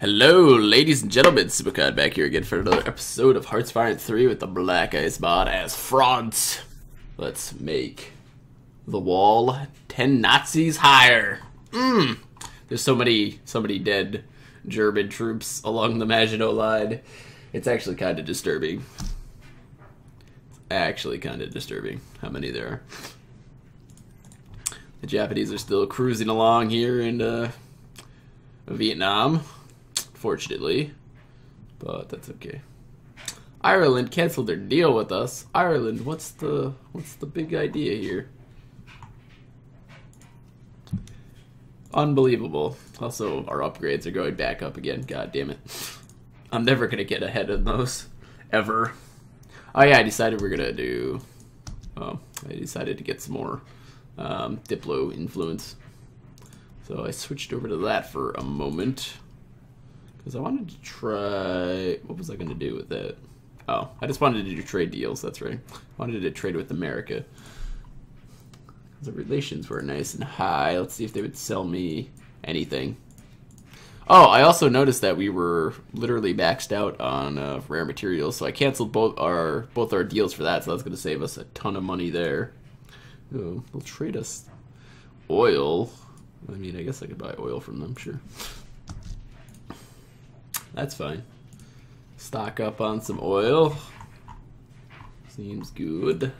Hello, ladies and gentlemen, Supercard back here again for another episode of Hearts of Iron 3 with the Black Ice mod as France. Let's make the wall 10 Nazis higher. Mmm. There's so many, so many dead German troops along the Maginot Line. It's actually kind of disturbing. It's actually kind of disturbing how many there are. The Japanese are still cruising along here in uh, Vietnam fortunately. But that's okay. Ireland canceled their deal with us. Ireland, what's the what's the big idea here? Unbelievable. Also, our upgrades are going back up again. God damn it. I'm never gonna get ahead of those. Ever. Oh yeah, I decided we're gonna do... Oh, I decided to get some more um, Diplo influence. So I switched over to that for a moment. Because I wanted to try... What was I going to do with it? Oh, I just wanted to do trade deals, that's right. I wanted to trade with America. The relations were nice and high. Let's see if they would sell me anything. Oh, I also noticed that we were literally maxed out on uh, rare materials, so I canceled both our both our deals for that, so that's going to save us a ton of money there. Ooh, they'll trade us oil. I mean, I guess I could buy oil from them, sure. That's fine. Stock up on some oil. Seems good.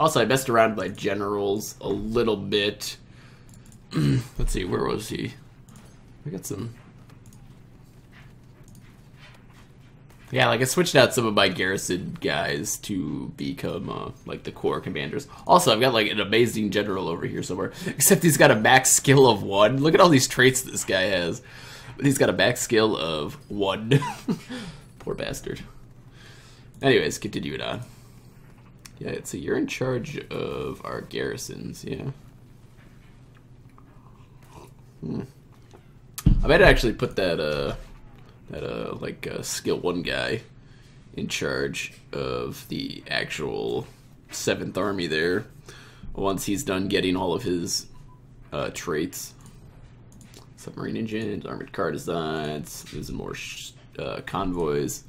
Also, I messed around my generals a little bit. Let's see, where was he? I got some... Yeah, like I switched out some of my garrison guys to become uh, like the corps commanders. Also, I've got like an amazing general over here somewhere. Except he's got a max skill of one. Look at all these traits this guy has. He's got a back skill of one. Poor bastard. Anyways, continuing on. Yeah, so you're in charge of our garrisons, yeah. Hmm. I might actually put that, uh, that, uh, like, uh, skill one guy in charge of the actual 7th Army there once he's done getting all of his, uh, traits submarine engines, armored car designs, losing more uh, convoys.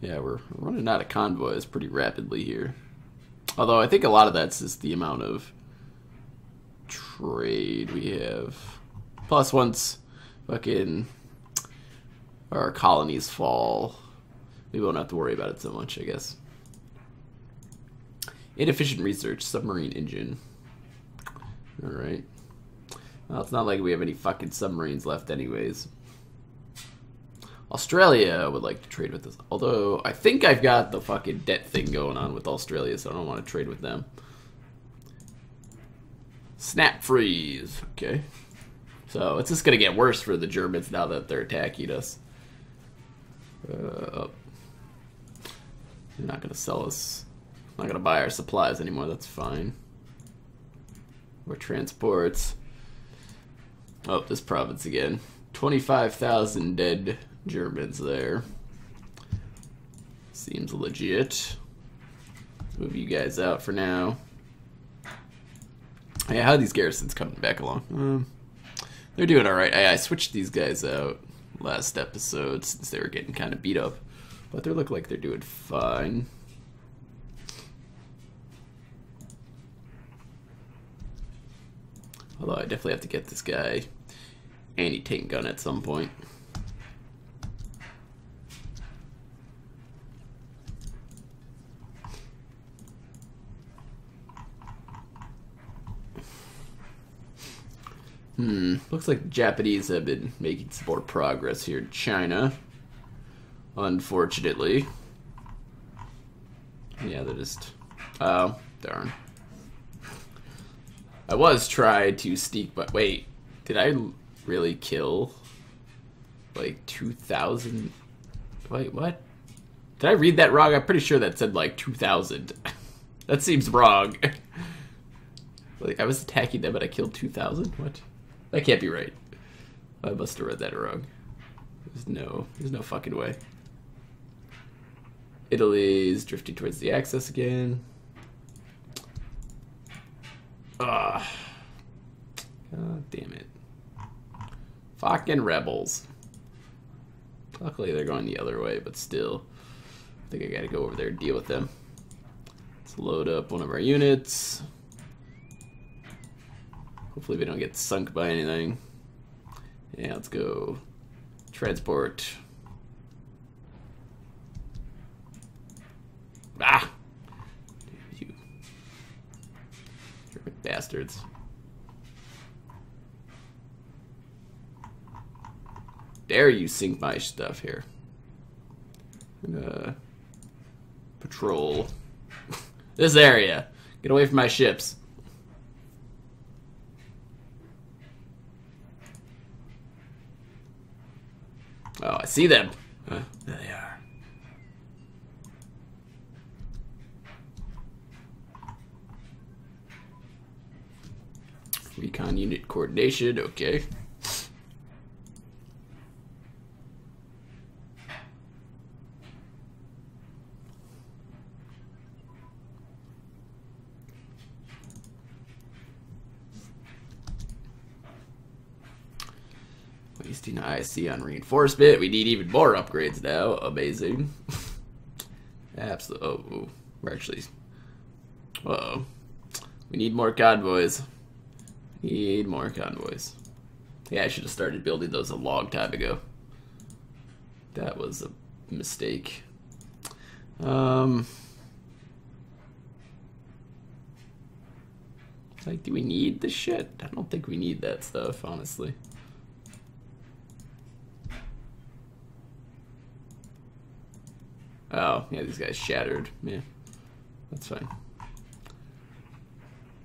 Yeah, we're running out of convoys pretty rapidly here. Although I think a lot of that's just the amount of trade we have. Plus, once fucking our colonies fall, we won't have to worry about it so much, I guess. Inefficient research, submarine engine. Alright. Well, it's not like we have any fucking submarines left anyways. Australia would like to trade with us. Although, I think I've got the fucking debt thing going on with Australia, so I don't want to trade with them. Snap freeze. Okay. So, it's just going to get worse for the Germans now that they're attacking us. Uh, they're not going to sell us. Not going to buy our supplies anymore. That's fine. Or transports. Oh, this province again. 25,000 dead Germans there. Seems legit. Move you guys out for now. Yeah, how these garrisons coming back along? Um, they're doing alright. I, I switched these guys out last episode since they were getting kind of beat up. But they look like they're doing fine. Although I definitely have to get this guy anti-tank gun at some point. Hmm, looks like Japanese have been making some more progress here in China. Unfortunately. Yeah, they're just... Oh, darn. I was trying to sneak, but wait, did I really kill like 2,000? Wait, what? Did I read that wrong? I'm pretty sure that said like 2,000. that seems wrong. like I was attacking them, but I killed 2,000? What? That can't be right. I must have read that wrong. There's no, there's no fucking way. Italy's drifting towards the Axis again. Ah. God damn it. Fucking rebels. Luckily they're going the other way, but still. I think I gotta go over there and deal with them. Let's load up one of our units. Hopefully we don't get sunk by anything. Yeah, let's go transport. Ah! You German bastards. Dare you sink my stuff here. Uh, patrol this area. Get away from my ships. Oh, I see them. Huh, there they are. Recon unit coordination, okay. Wasting IC on reinforcement. We need even more upgrades now. Amazing. Absolutely. Oh, we're actually. Uh oh. We need more convoys. Need more convoys. Yeah, I should have started building those a long time ago. That was a mistake. Um. Like, do we need the shit? I don't think we need that stuff, honestly. Oh, yeah, these guys shattered. Yeah, that's fine.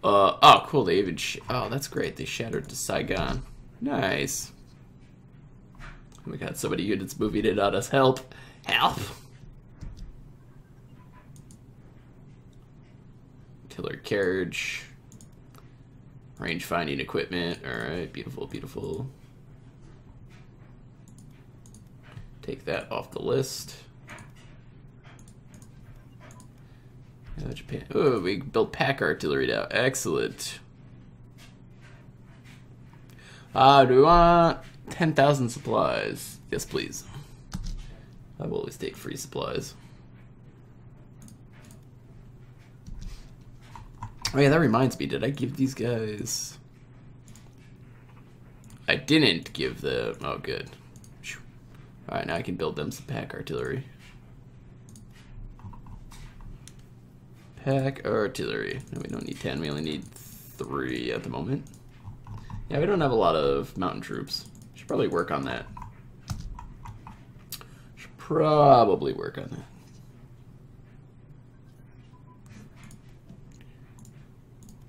Uh, oh, cool, they even... oh, that's great. They shattered to Saigon. Nice. Oh my god, so many units moving in on us. Help! Help! Killer carriage. Range finding equipment. Alright, beautiful, beautiful. Take that off the list. Japan. Oh, we built pack artillery now. Excellent. Uh, do we want 10,000 supplies? Yes, please. I will always take free supplies. Oh yeah, that reminds me, did I give these guys... I didn't give them... Oh, good. Alright, now I can build them some pack artillery. Pack artillery. No, we don't need 10, we only need 3 at the moment. Yeah, we don't have a lot of mountain troops. Should probably work on that. Should probably work on that.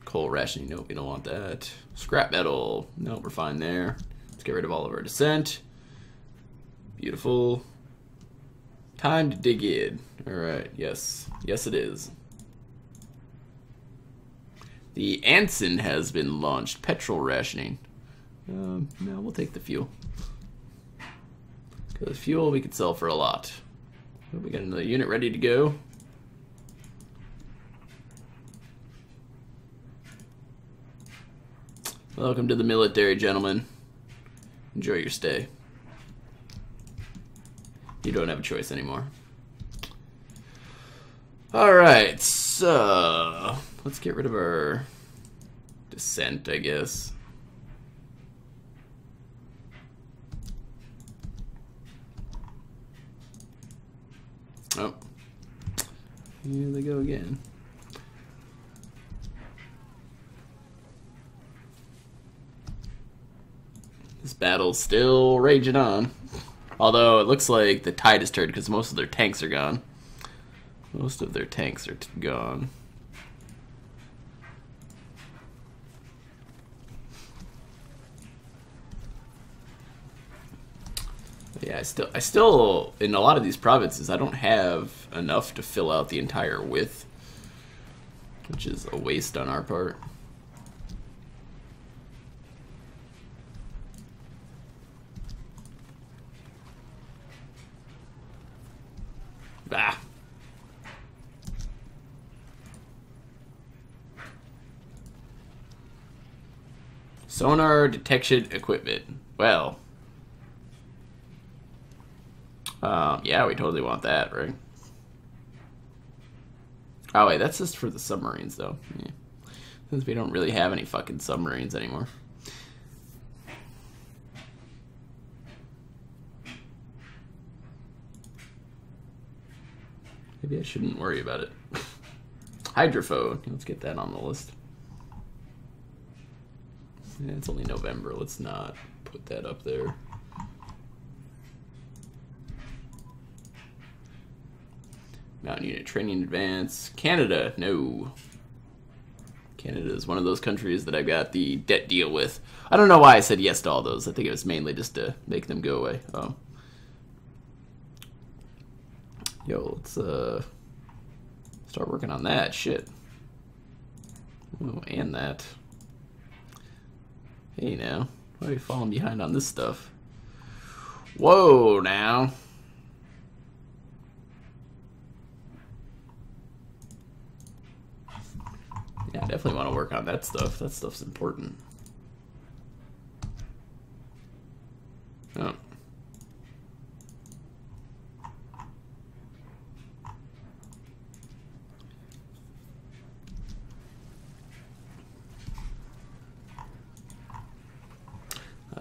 Coal rationing, nope, we don't want that. Scrap metal, nope, we're fine there. Let's get rid of all of our dissent. Beautiful. Time to dig in. Alright, yes. Yes it is. The Anson has been launched. Petrol rationing. Um, no, we'll take the fuel. Because fuel we could sell for a lot. We got another unit ready to go. Welcome to the military, gentlemen. Enjoy your stay. You don't have a choice anymore. Alright, so let's get rid of our dissent, I guess. Oh. Here they go again. This battle's still raging on. Although it looks like the tide has turned because most of their tanks are gone. Most of their tanks are gone. Yeah, I still, I still, in a lot of these provinces, I don't have enough to fill out the entire width, which is a waste on our part. Ah. Sonar detection equipment. Well, Um, yeah, we totally want that, right? Oh wait, that's just for the submarines, though. Yeah. Since we don't really have any fucking submarines anymore. Maybe I shouldn't worry about it. Hydrophone. Let's get that on the list. Yeah, it's only November. Let's not put that up there. Mountain Unit Training Advance. Canada, no. Canada is one of those countries that I've got the debt deal with. I don't know why I said yes to all those. I think it was mainly just to make them go away. Oh. Yo, let's uh start working on that shit. Oh, and that. Hey now, why are you falling behind on this stuff? Whoa now. Definitely want to work on that stuff. That stuff's important. Oh.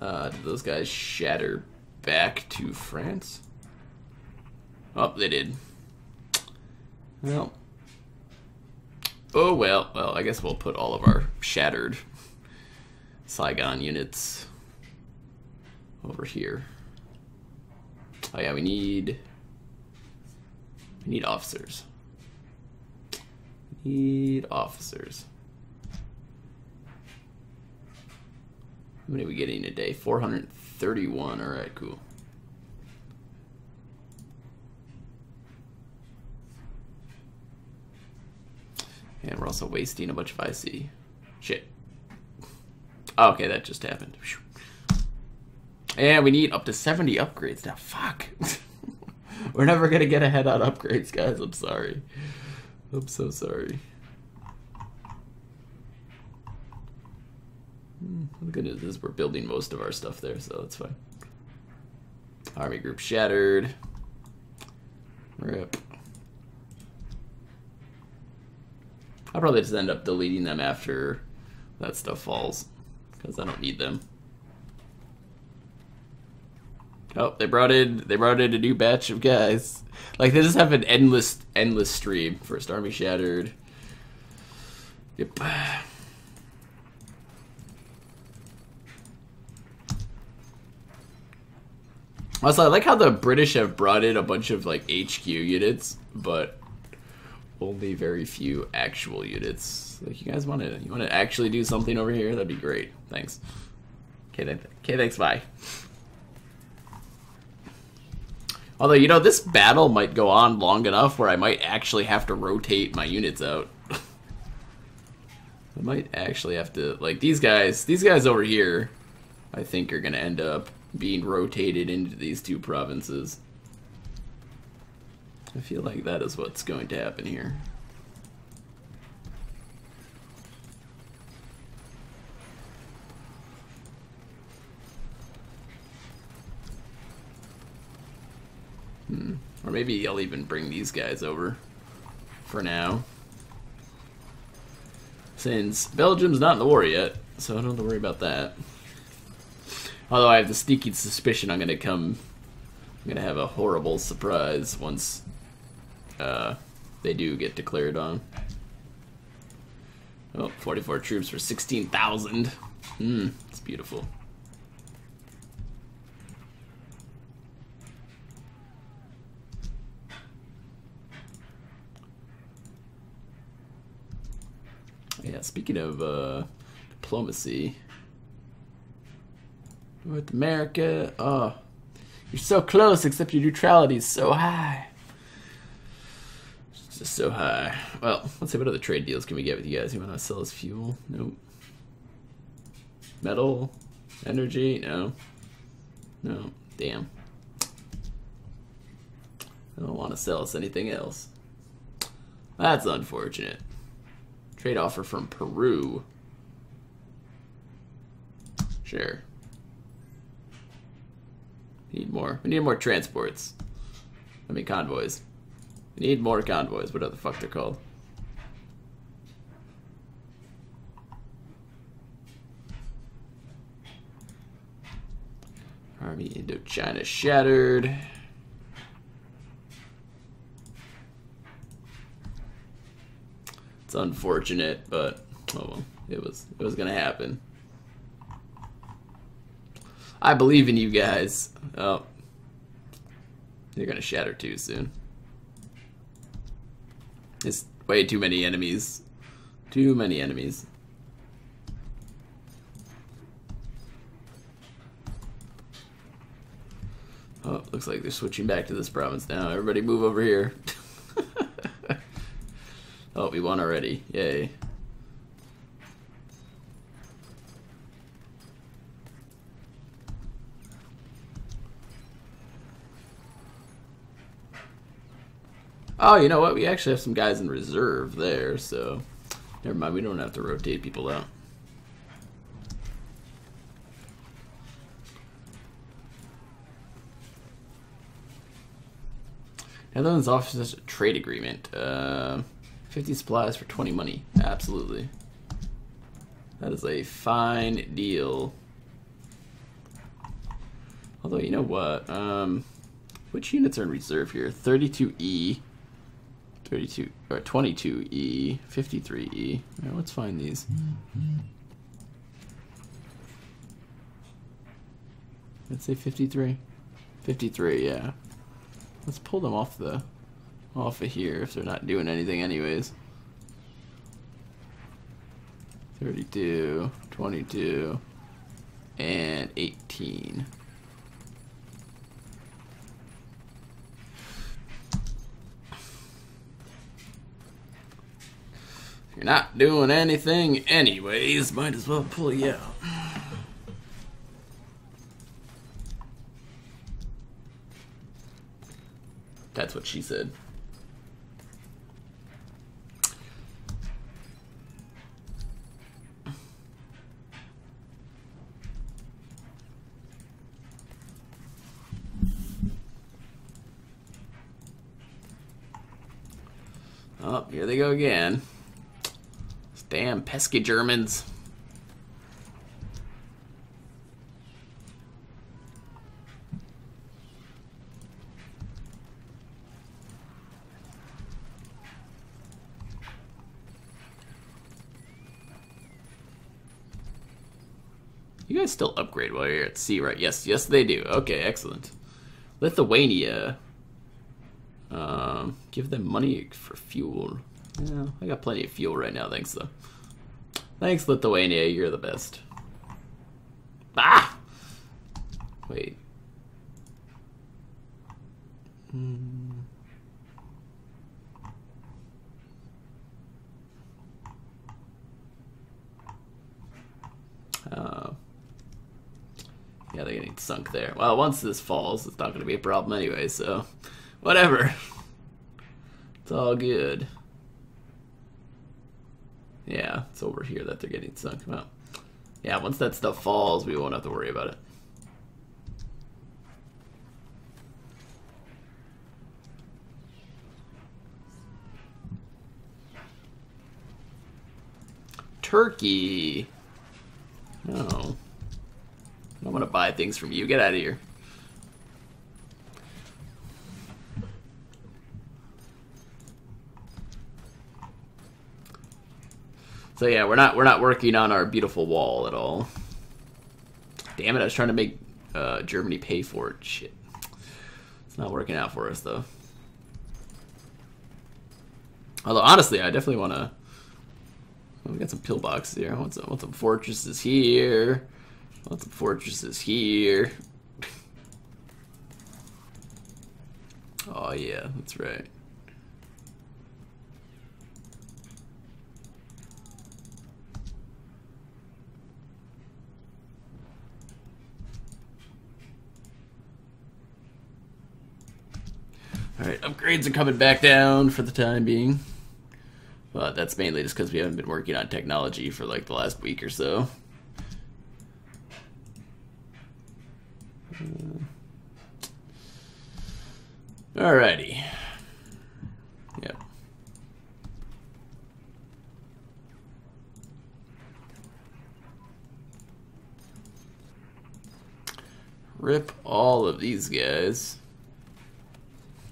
Uh, did those guys shatter back to France? Oh, they did. Well. Oh, well. Well, I guess we'll put all of our shattered Saigon units over here. Oh, yeah, we need... We need officers. Need officers. How many are we getting a day? 431. All right, cool. And we're also wasting a bunch of IC. Shit. Oh, okay, that just happened. And we need up to 70 upgrades now. Fuck. we're never going to get ahead on upgrades, guys. I'm sorry. I'm so sorry. Hmm, the good news is we're building most of our stuff there, so that's fine. Army group shattered. Rip. I'll probably just end up deleting them after that stuff falls, because I don't need them. Oh, they brought in they brought in a new batch of guys. Like they just have an endless endless stream. First army shattered. Yep. Also, I like how the British have brought in a bunch of like HQ units, but only very few actual units. Like, you guys want to you want to actually do something over here? That'd be great. Thanks. Okay, th okay, thanks. Bye. Although you know this battle might go on long enough where I might actually have to rotate my units out. I might actually have to like these guys. These guys over here, I think, are gonna end up being rotated into these two provinces. I feel like that is what's going to happen here. Hmm. Or maybe I'll even bring these guys over for now. Since Belgium's not in the war yet, so I don't have to worry about that. Although I have the sneaky suspicion I'm gonna come, I'm gonna have a horrible surprise once uh, they do get declared on. Oh, 44 troops for 16,000. Hmm, it's beautiful. Yeah, speaking of uh, diplomacy, with America. Oh, you're so close, except your neutrality is so high. It's just so high. Well, let's see what other trade deals can we get with you guys. You want to sell us fuel? Nope. Metal? Energy? No. No. Damn. I don't want to sell us anything else. That's unfortunate. Trade offer from Peru. Sure. Need more. We need more transports. I mean convoys. We need more convoys, whatever the fuck they're called. Army Indochina shattered. It's unfortunate, but oh well, it was it was gonna happen. I believe in you guys. Oh, you're gonna shatter too soon. It's way too many enemies. Too many enemies. Oh, looks like they're switching back to this province now. Everybody move over here. oh, we won already. Yay. Oh, you know what? We actually have some guys in reserve there, so never mind. We don't have to rotate people out. Netherlands offers a trade agreement. Uh, 50 supplies for 20 money. Absolutely. That is a fine deal. Although, you know what? Um, which units are in reserve here? 32E. 32 or 22E, 53E. Right, let's find these. Let's say 53. 53, yeah. Let's pull them off the off of here if they're not doing anything anyways. 32, 22, and 18. Not doing anything anyways, might as well pull you out. That's what she said. Oh, here they go again. Damn pesky Germans. You guys still upgrade while you're at sea, right? Yes, yes they do. Okay, excellent. Lithuania. Um, give them money for fuel. Yeah, I got plenty of fuel right now, thanks though. Thanks, Lithuania, you're the best. Ah! Wait. Hmm. Uh, yeah, they're getting sunk there. Well, once this falls, it's not going to be a problem anyway, so whatever. It's all good. Yeah, it's over here that they're getting sunk. Well, yeah, once that stuff falls, we won't have to worry about it. Turkey. No. I don't want to buy things from you. Get out of here. So yeah, we're not we're not working on our beautiful wall at all. Damn it! I was trying to make uh, Germany pay for it. Shit, it's not working out for us though. Although honestly, I definitely want to. Oh, we got some pillboxes here. I want some, want some fortresses here. I want some fortresses here. oh yeah, that's right. Upgrades are coming back down for the time being. But that's mainly just because we haven't been working on technology for like the last week or so. Alrighty. Yep. Rip all of these guys.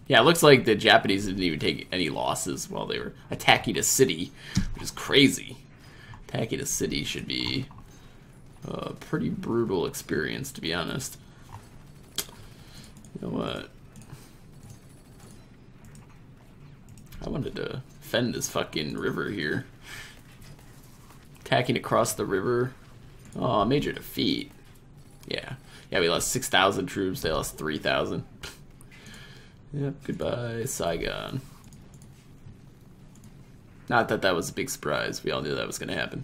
Yeah, it looks like the Japanese didn't even take any losses while they were attacking a city, which is crazy. Attacking a city should be a pretty brutal experience, to be honest. You know what? I wanted to fend this fucking river here. Attacking across the river. Oh, major defeat. Yeah. Yeah, we lost 6,000 troops. They lost 3,000. yep, goodbye, Saigon. Not that that was a big surprise. We all knew that was going to happen.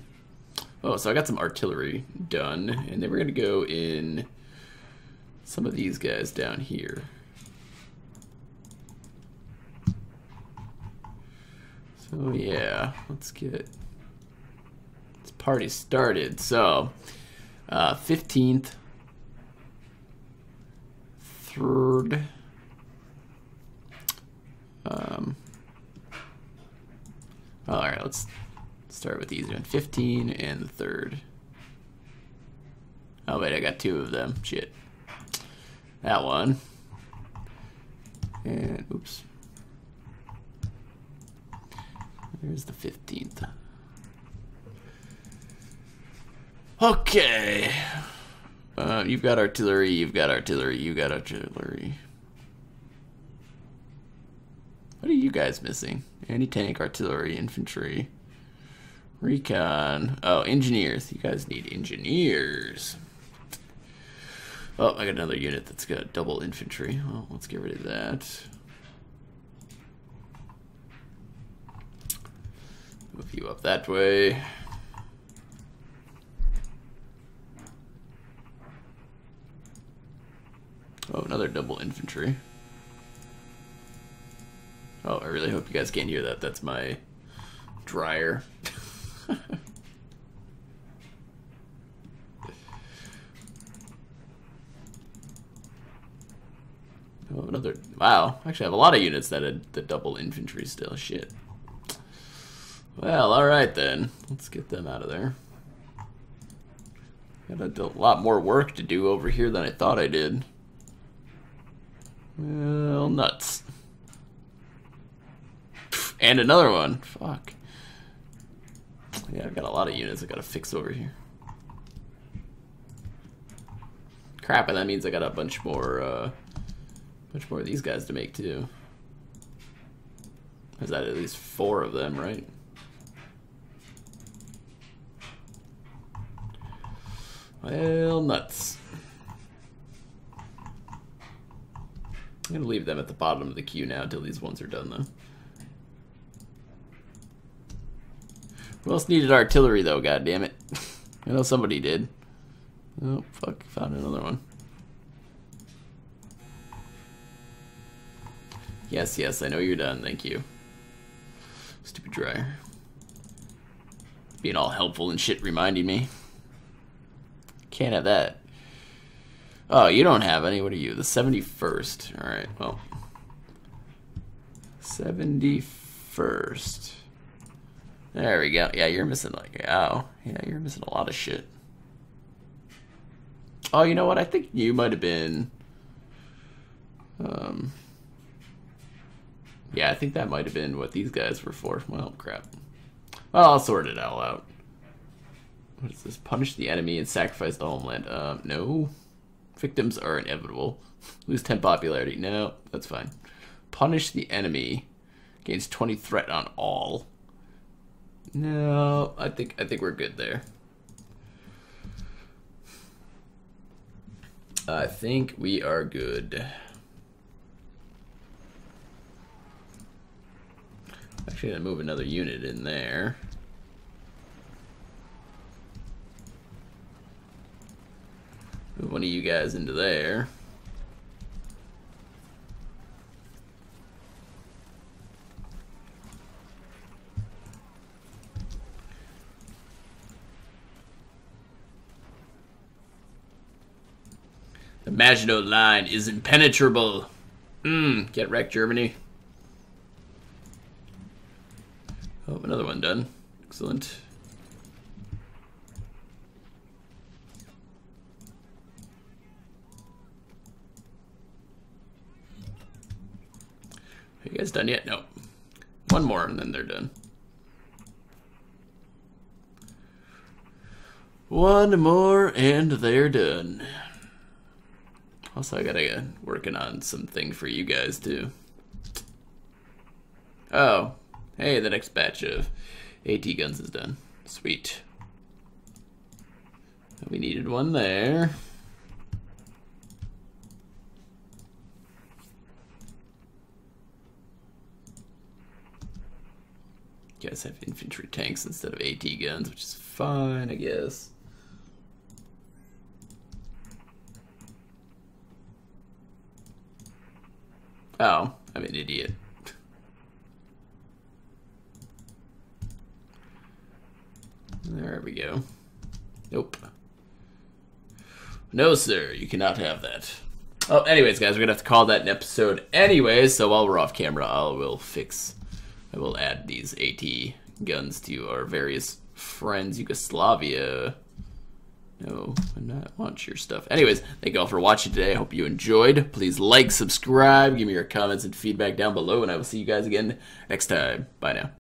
Oh, so I got some artillery done. And then we're going to go in some of these guys down here. So yeah, let's get this party started. So, uh, 15th, 3rd, um, all right, let's start with these one. 15 and the 3rd. Oh wait, I got two of them. Shit. That one. And, oops. There's the 15th. Okay. Uh, you've got artillery, you've got artillery, you've got artillery. What are you guys missing? Anti-tank, artillery, infantry, recon. Oh, engineers. You guys need engineers. Oh, I got another unit that's got double infantry. Well, let's get rid of that. Move you up that way. Oh, another double infantry. Oh, I really hope you guys can't hear that. That's my dryer. oh, another. Wow, actually, I have a lot of units that had the double infantry still. Shit. Well, alright then. Let's get them out of there. Got a, a lot more work to do over here than I thought I did. Well, nuts. And another one. Fuck. Yeah, I've got a lot of units I gotta fix over here. Crap, and that means I got a bunch more, uh, bunch more of these guys to make too. Is that at least four of them, right? Well, nuts. I'm gonna leave them at the bottom of the queue now until these ones are done, though. Who else needed artillery, though? God damn it! I know somebody did. Oh fuck! Found another one. Yes, yes, I know you're done. Thank you. Stupid dryer. Being all helpful and shit, reminding me. Can't have that. Oh, you don't have any. What are you? The 71st. Alright, well. 71st. There we go. Yeah, you're missing like, oh. Yeah, you're missing a lot of shit. Oh, you know what? I think you might have been... Um... Yeah, I think that might have been what these guys were for. Well, crap. Well, I'll sort it all out. What is this? Punish the enemy and sacrifice the homeland. Um, no. Victims are inevitable. Lose 10 popularity. No, that's fine. Punish the enemy. Gains 20 threat on all. No, I think I think we're good there. I think we are good. Actually, gonna move another unit in there. Move one of you guys into there. The Maginot Line is impenetrable. Mmm, get wrecked, Germany. Oh, another one done. Excellent. Are you guys done yet? No. One more and then they're done. One more and they're done. Also, I gotta uh, working on something for you guys too. Oh, hey, the next batch of AT guns is done. Sweet. We needed one there. guys have infantry tanks instead of AT guns, which is fine, I guess. Oh, I'm an idiot. There we go. Nope. No, sir, you cannot have that. Oh, anyways, guys, we're gonna have to call that an episode anyways, so while we're off camera, I will fix I will add these AT guns to our various friends. Yugoslavia. No, I'm not want your stuff. Anyways, thank you all for watching today. I hope you enjoyed. Please like, subscribe, give me your comments and feedback down below, and I will see you guys again next time. Bye now.